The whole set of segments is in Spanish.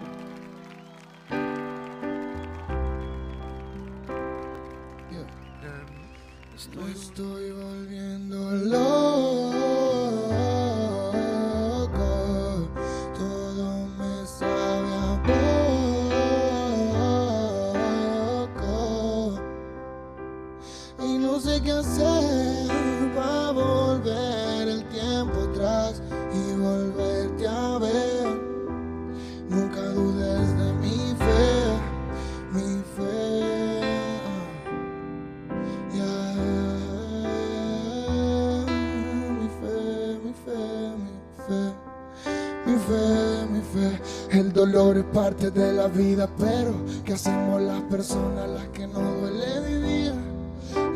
Me estoy volviendo loco. Todo me sabe a poco. Y no sé qué hacer para volver el tiempo atrás y volverte mi fe, mi fe, mi fe. El dolor es parte de la vida, pero ¿qué hacemos las personas las que no duele vivir?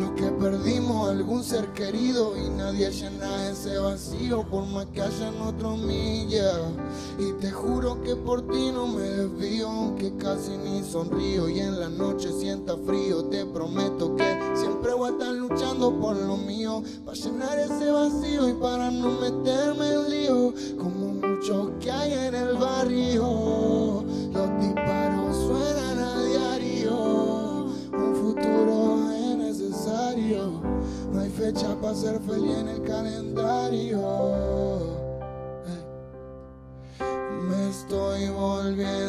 Los que perdimos algún ser querido y nadie llena ese vacío por más que hayan otro milla. Y te juro que por ti no me desvío, aunque casi ni sonrío y en la noche sienta frío. Te prometo que mío, para llenar ese vacío y para no meterme en lío, como muchos que hay en el barrio. Los disparos suenan a diario, un futuro es necesario. No hay fecha para ser feliz en el calendario. Me estoy volviendo.